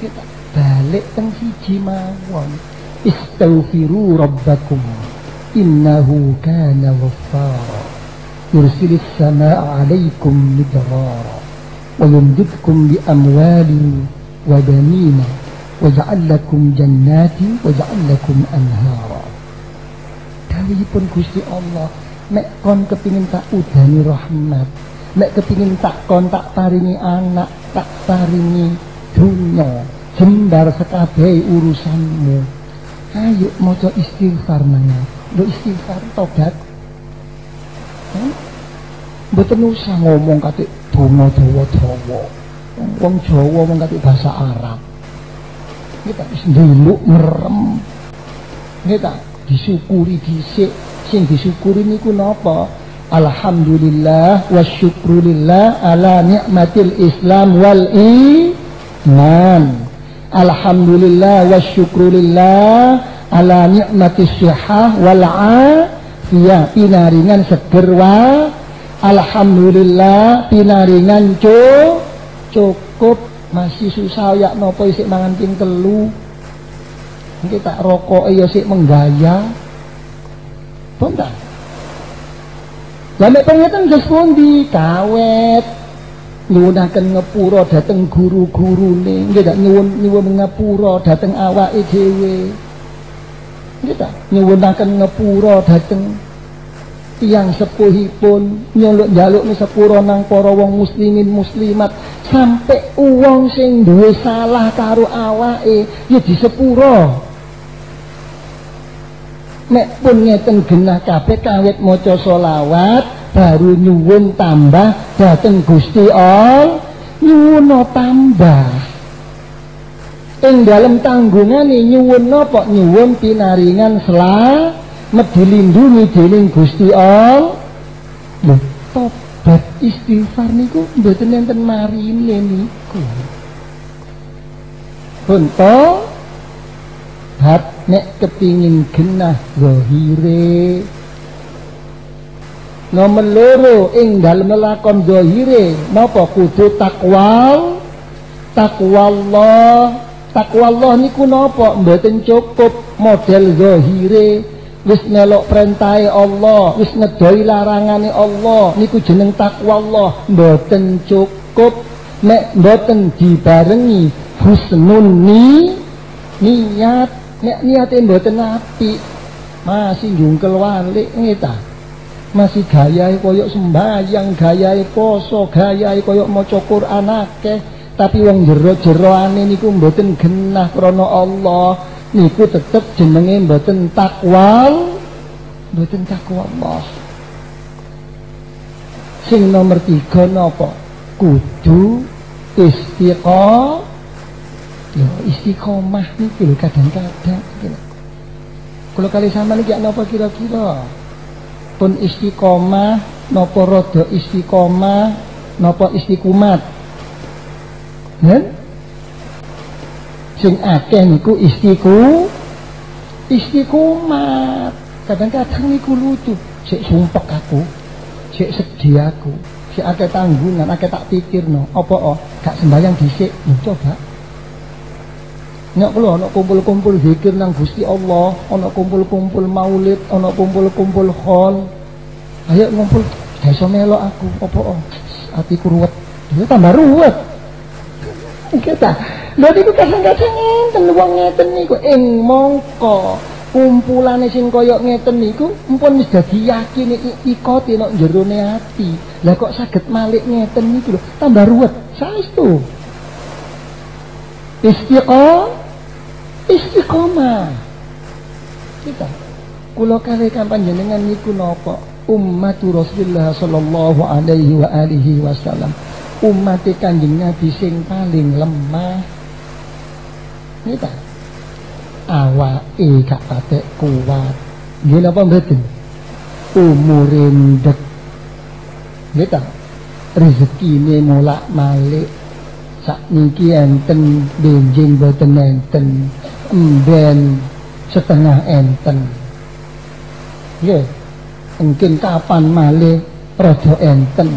kita balik teng siji mawon. Istaghfiru rabbakum. Innahu kana ghaffara. Yursilis samaa 'alaikum midrara. Wa yumdidkum bi amwalin wa banina. Waja'al lakum jannati waja'al lakum anhara. Dawuhipun Gusti Allah mek kon kepingin tak udani rahmat mek kepingin tak kon tak paringi anak tak paringi dunya jembar sekabehi urusanmu ayo maca istighfar nanya lo istighfar tobat hmm? Mboten usah ngomong kate donga dawa-dawa. Wong Jawa wong kate bahasa Arab. Kita wis ndeluk merem. Kita disyukuri dhisik. Sing disyukuri niku napa? Alhamdulillah wa syukrulillah ala nikmatil Islam wal iman. Alhamdulillah wa syukrulillah ala nikmatis syihah wal afiyah. Pinaringan seger wa Alhamdulillah pinaringan cukup. Masih susah ya nopo isik mangan ping telu. Iki tak rokok ya sik menggaya. Bonta Lah nek pundi? Kawet nyuwunaken ngepura dateng guru-gurune. Nggih tak nyuwun nyuwun ngepura dateng awake dhewe. Nggih tak nyuwunaken ngepura dateng tiang sepuhipun nyolok jaluk ni sepuro nang para wong muslimin muslimat. Sampai uang sing duwe salah karo awake ya di sepuro nek pun ngeten genah kabeh kawit maca selawat baru nyuwun tambah dateng Gusti Allah nyuwun tambah ing dalem tanggungane nyuwun napa nyuwun pinaringan selamat medilindungi dening Gusti Allah. Lho, tobat istighfar niku mboten enten marine niku. Contoh hat nek kepingin genah zahire nomor loro ing dalem lakon zahire napa kudu takwa takwa Allah takwa Allah niku napa? Mboten cukup model zahire. Wis melok perintahe Allah, wis ngedoi larangane Allah, niku jeneng takwa Allah, mboten cukup. Nek mboten dibarengi husnun ni niat, nek niate mboten apik, masih jungkel walik ngeta. Masih gayahe koyok sembahyang, gayahe poso, gayahe koyok maca Quran akeh, tapi wong jero-jeroane niku mboten genah krana Allah. Niku tetep jenenge mboten takwa mboten takwa Allah. Sing nomor tiga napa? Kudu istiqomah ya istiqomah lho kadang-kadang. Kalau kali sama niki napa kira-kira pun istiqomah napa rada istiqomah napa istiqomat kan sing akeh niku istiku istiqomat. Kadang-kadang niku lucu. Sik sumpek aku sik sedih aku sik akeh tanggungan akeh tak pikir no apa oh gak sembayang dhisik. Coba Nek kula ana kumpul-kumpul zikir nang Gusti Allah, ana kumpul-kumpul maulid, ana kumpul-kumpul khol. Ayo ngumpul, iso melok aku, apa oh? Atiku ruwet. Dia tambah ruwet. Kita Lha niku kadang-kadang enten wong ngeten niku ing mongko kumpulane sing kaya ngeten niku mpun wis dadi yakin ikote nek jerone ati. Lah kok saged malik ngeten niku lho, tambah ruwet. Saestu. Istiqomah istiqomah. Kita. Kula kali kan panjenengan niku napa? Umat Rasulullah sallallahu alaihi wa alihi wasallam. Umat Kanjeng Nabi sing paling lemah. Nita. Awake gak patek kuat. Nggih napa mboten? Umure ndek. Nggih ta rezekine molak-malik. Sakniki enten benjing boten enten emben setengah enten. Nggih. Mungkin kapan malih rada enten?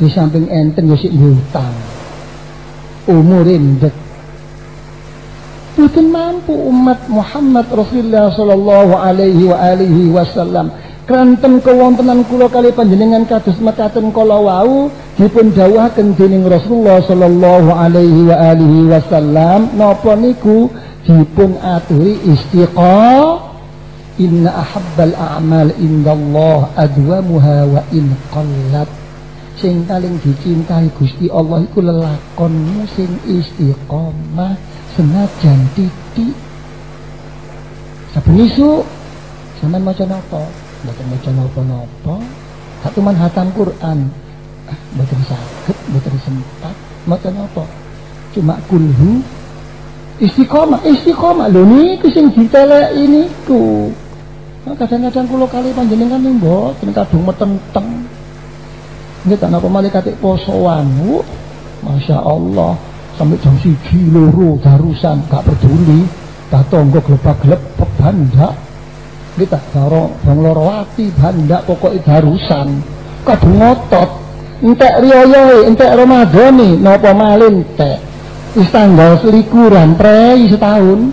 Di samping enten ya sik utang. Umure ndek Bukan mampu umat Muhammad Rasulullah sallallahu alaihi wa alihi wasallam. Kranten kewontenan kula kali panjenengan kados mekaten kala wau dipun dawuhaken dening Rasulullah sallallahu alaihi wa alihi wasallam napa niku dipun aturi istiqamah Inna ahabbal a'mal indallah adwamuha wa in qallat. Sing paling dicintai Gusti Allah iku lelakonmu sing istiqomah senajan titik. Saben isu sampean maca napa? Mboten maca napa-napa. Satu man hatam Quran. Ah, mboten saged mboten sempat maca napa? Cuma kulhu istiqomah istiqomah. Lho niku sing diteleki niku nah, kadang-kadang kula kali panjenengan ning mboten kadung metenteng. Nggih tak napa malaikat posoan Masya Allah sampai jam siji loro darusan gak peduli. Tak tonggo gelebak gelebek bandak. Kita karo bang loro ati bandak pokoknya darusan kadung ngotot. Entek riyoyo entek ramadhani napa malin entek wis tanggal selikuran prei setahun.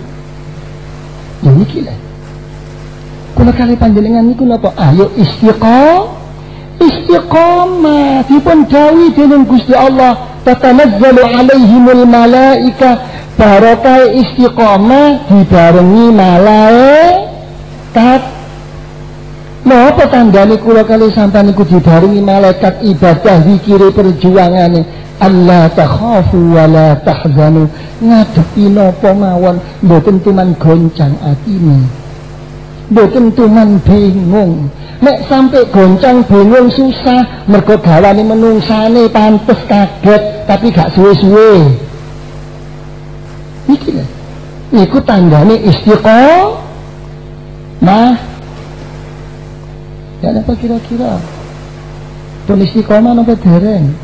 Ya iki lho. Kula kali panjenengan niku napa? Ayo istiqomah. Istiqamah dipun dawi dening Gusti Allah. Tatanazzalu alaihimul malaika. Barokah istiqomah dibarengi malaikat. Napa tandane kula kali sampean niku dibarengi malaikat? Ibadah zikir perjuangane Allah takhafu wa la tahzanu. Ngadepi napa mawon? Mboten tuman goncang atine. Mboten tuman bingung. Nek sampai goncang bingung susah mergo gawane menungsane pantes kaget tapi gak suwe-suwe. Iki lho. Iku tandane istiqomah. Ya apa kira-kira? Pun istiqomah apa dereng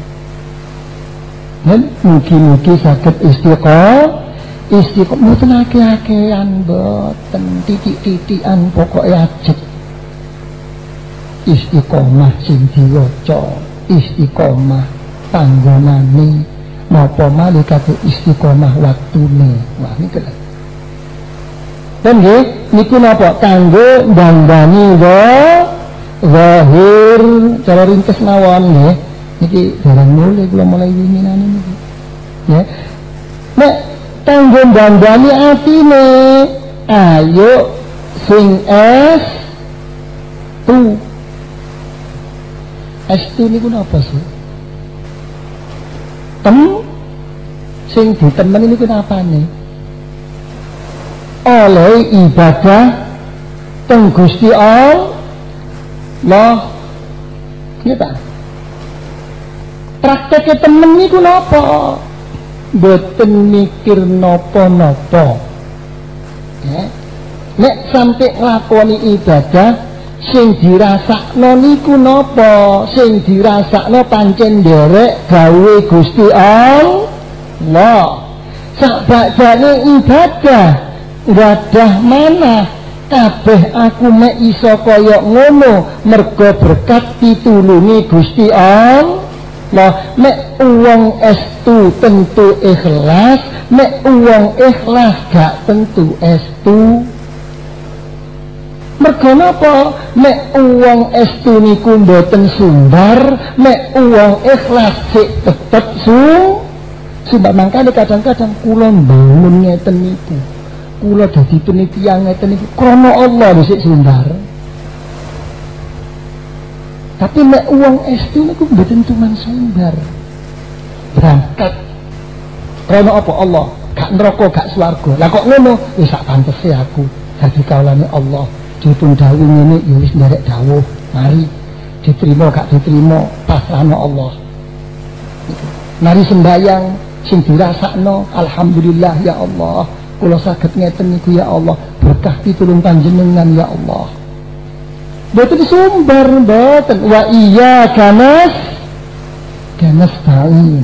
dan mungkin-mungkin sakit istiqomah. Istiqomah mboten akeh-akehan boten titik-titikan pokoknya ajek istiqomah sing diwaca istiqomah panggonane. Napa malih kate istiqomah waktune? Wah niku lho. Dan nggih niku napa? Kanggo ndandani wa zahir cara ringkes mawon nggih niki barang mulai kula mulai winginane niki ya nek kanggo ndandani atine ayo sing es tu Estu niku napa sih? Tem sing ditemen niku nih? Oleh ibadah teng Gusti Allah. Kita Prakteknya temen niku napa? Boten mikir napa-napa. Ya. Nek sampai nglakoni ibadah sing dirasakno niku napa sing dirasakno pancen nderek gawe Gusti Allah sakbakjane ibadah gadah mana kabeh aku mek iso kaya ngono mergo berkat pitulungi Gusti Allah mek uang estu tentu ikhlas mek uang ikhlas gak tentu estu. Mergo napa? Nek uang estu niku mboten sumbar nek uang ikhlas sik tetep su. Sumbar mangkane kadang-kadang kula bangun ngeten niku. Kula dadi penitian ngeten niku krana Allah sik sumbar tapi nek uang estu niku mboten cuma sumbar berangkat. Krana apa? Allah. Gak neraka gak swarga. Lah kok ngono? Wis sak pantese aku. Dadi kawulane Allah. Dipun dawuh ngene ya wis nderek dawuh. Mari. Diterima gak diterima pasrahno Allah. Mari sembayang sing dirasakno alhamdulillah ya Allah. Kula saged ngeten niku ya Allah. Berkah pitulung panjenengan ya Allah Betul sumber betul wa iya kanas kanas ta'in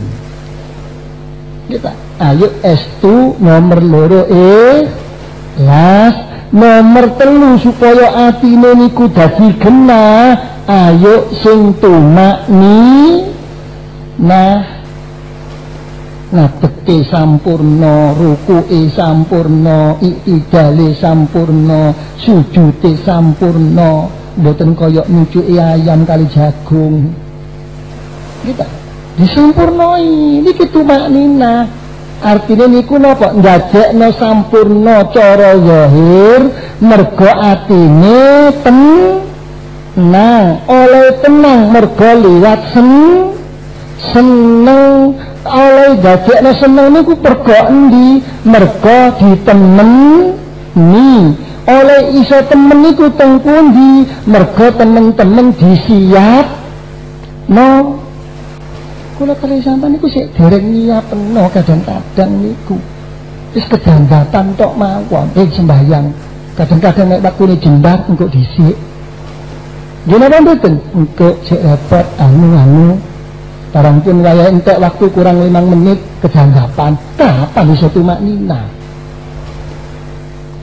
kita ayo S2 nomor loro e. Las nomor telu supaya atine niku dadi genah ayo sing tumak ni. Nah ngadeke sampurna rukuke sampurna iktidale sampurna sujude sampurna mboten kaya nyucuki ayam kali jagung kita disampurnoi niki tumaknina artinya niku napa? Ndadekno sampurna cara zahir mergo atine tenang. Oleh tenang mergo liwat sen seneng oleh dadekno seneng niku pergo endi? Mergo ditemen. Ni oleh iso temen niku teng pundi mergo temen-temen disiap no kula kali sampean niku sik dereng nyiapno kadang-kadang niku wis kedambatan tok mawon eh sembahyang kadang-kadang nek waktu jembar engko dhisik Gimana mboten? Engko sik repot anu-anu Barang pun waya entek waktu kurang limang menit kejanggapan. Kapan bisa tumak nina?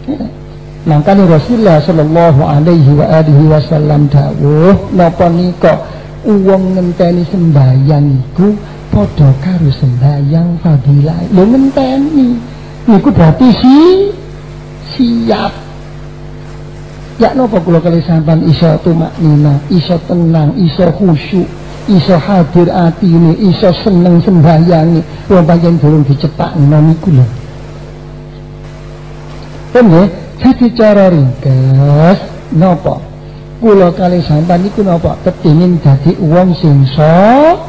Ya. Makanya Rasulullah Shallallahu Alaihi wa alihi Wasallam dawuh napa nika uang ngenteni sembayang iku padha karo sembayang fadilah. Lho ngenteni niku berarti si siap. Ya napa kula kali sampean iso tumak nina, iso tenang, iso khusyuk iso hadir ati ini iso seneng sembayangi wong pancen durung dicepakno niku lho Pene, jadi cara ringkas napa? Kula kali sampean niku napa? Kepengin dadi wong sing so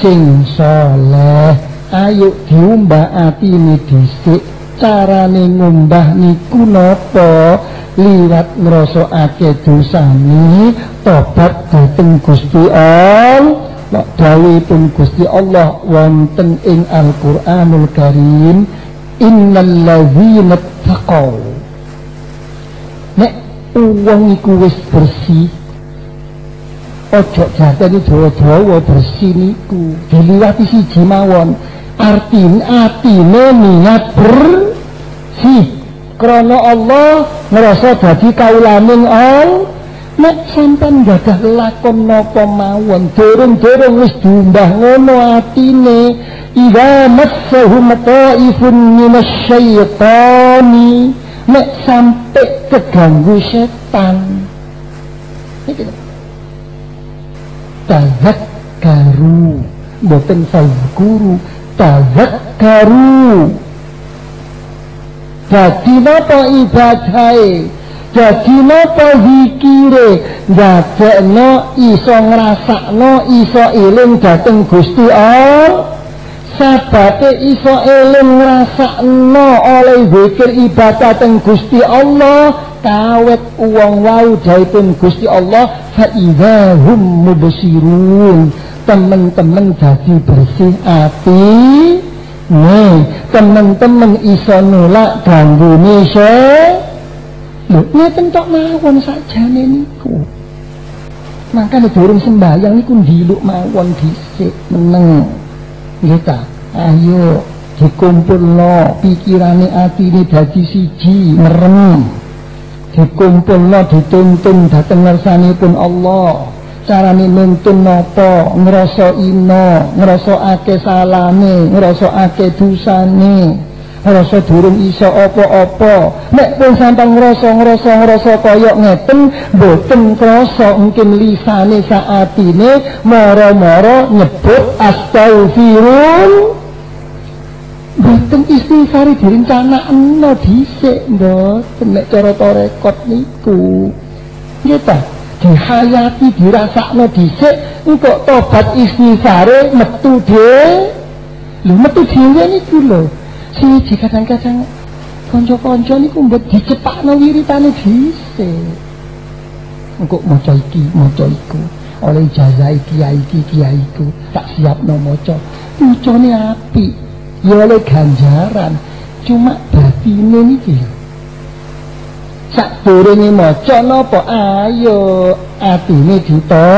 sing saleh ayo diumbah atine dhisik. Carane ngumbah niku napa? Liwat ngrasakake dosane tobat dhateng Gusti Allah dawuhipun Gusti Allah wonten ing Al-Qur'anul Karim innal ladzina taqaw wong iku wis bersih. Ojo jateni dawa-dawa bersih niku. Diliwati siji mawon. Artine atine niat bersih. Krana Allah ngrasa dadi kaulaning all nek sampean gadah lakon napa mawon durung-durung wis diumbah ngono atine. Ida massahum ta'ifun minasyaitani nek sampe keganggu setan. Iki tazakkaru boten fazkuru tazakkaru Jadi napa ibadai Jadi napa zikire? Dadekno iso ngrasakno iso iling dateng Gusti Allah Sabate iso eling ngrasakno oleh zikir ibadah teng Gusti Allah kawet uang wau daipun Gusti Allah fa hum mubsirun temen-temen jadi bersih hati Nih, temen-temen iso nolak ganggu se. Lho, ngeten tok mawon sakjane niku. Makane durung sembahyang niku ndiluk mawon dhisik meneng. Ta? Ayo dikumpulno pikirane atine dadi siji merem. Dikumpulno dituntun dhateng ngersanipun Allah. carane nuntun napa ngrasa ina ngrasa ake salane ngrasa ake dosane ngrasa durung iso apa-apa. Nek pun sampeyan ngrasa ngrasa ngrasa kaya ngeten mboten krasa mungkin lisane saatine mara-mara nyebut astaghfirul mboten istighfar direncanakno dhisik mboten nek cara rekod niku. Ta? Dihayati dirasakno dhisik engko tobat istighfare metu dhe lho metu dhewe niku lho siji kadang-kadang kanca-kanca niku mbok dicepakno wiritane dhisik. Engko maca iki maca iku. Oleh ijazah kiai iki kiai iku tak siapno maca. Macane apik ya oleh ganjaran. Cuma batine niki sak durunge maca napa? Ayo atine dito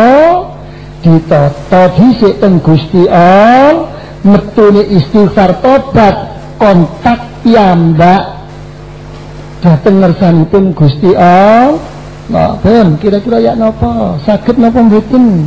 ditata dhisik teng Gusti Allah metune istighfar tobat kontak piyambak dateng ngersanipun Gusti Allah Nah, ben kira-kira ya napa? Saged napa mboten?